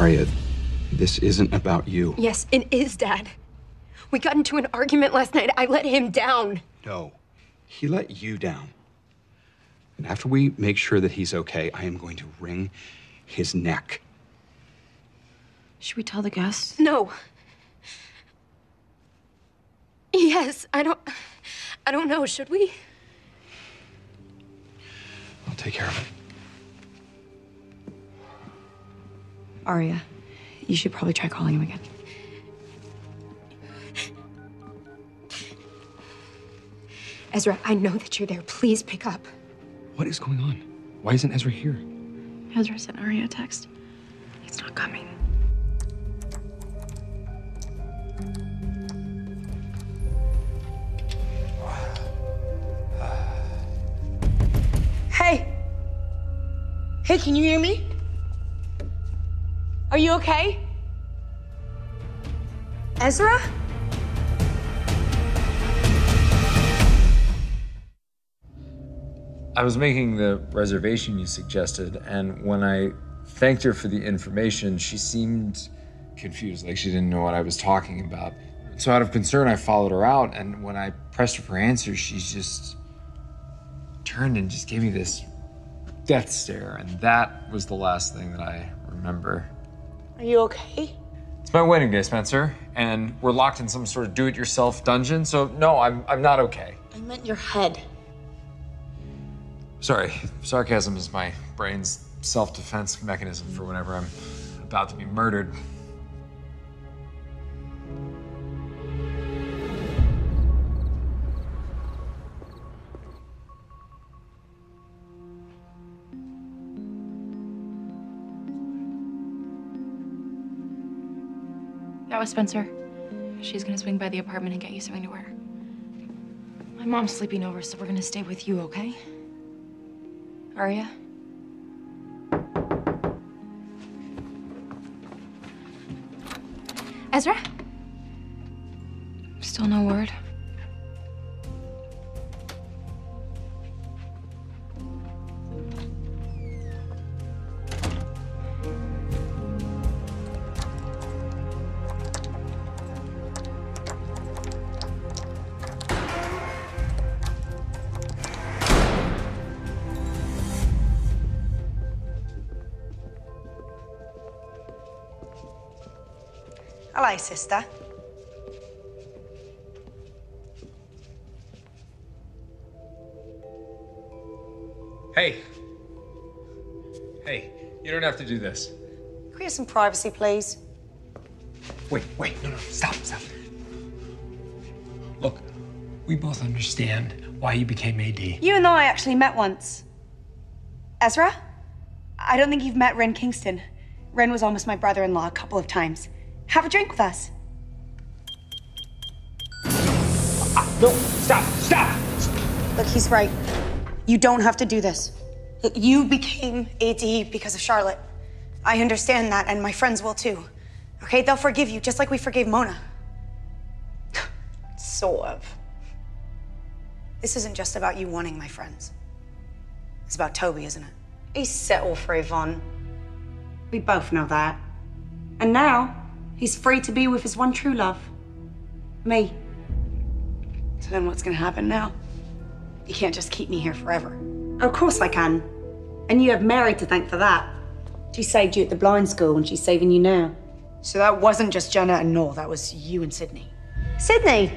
Aria, this isn't about you. Yes, it is, Dad. We got into an argument last night. I let him down. No, he let you down. And after we make sure that he's okay, I am going to wring his neck. Should we tell the guests? No. Yes, I don't. I don't know. Should we? I'll take care of it. Aria, you should probably try calling him again. Ezra, I know that you're there. Please pick up. What is going on? Why isn't Ezra here? Ezra sent Aria a text. He's not coming. Hey! Hey, can you hear me? Are you okay? Ezra? I was making the reservation you suggested, and when I thanked her for the information, she seemed confused, like she didn't know what I was talking about. So, out of concern, I followed her out, and when I pressed her for answers, she just turned and just gave me this death stare, and that was the last thing that I remember. Are you okay? It's my wedding day, Spencer, and we're locked in some sort of do it yourself dungeon, so no, I'm, I'm not okay. I meant your head. Sorry, sarcasm is my brain's self defense mechanism for whenever I'm about to be murdered. That was Spencer. She's gonna swing by the apartment and get you something to wear. My mom's sleeping over, so we're gonna stay with you, okay? Aria? Ezra? Still no word. Hello, sister. Hey. Hey, you don't have to do this. Can we have some privacy, please? Wait, wait, no, no, stop, stop. Look, we both understand why you became AD. You and I actually met once. Ezra? I don't think you've met Wren Kingston. Wren was almost my brother in law a couple of times. Have a drink with us. No, stop, stop! Look, he's right. You don't have to do this. You became AD because of Charlotte. I understand that, and my friends will too. Okay, they'll forgive you just like we forgave Mona. sort of. This isn't just about you wanting my friends. It's about Toby, isn't it? He's settled for Yvonne. We both know that. And now, he's free to be with his one true love me. So then what's gonna happen now? You can't just keep me here forever. Of course I can. And you have Mary to thank for that. She saved you at the blind school and she's saving you now. So that wasn't just Jenna and Noel, that was you and Sydney. Sydney!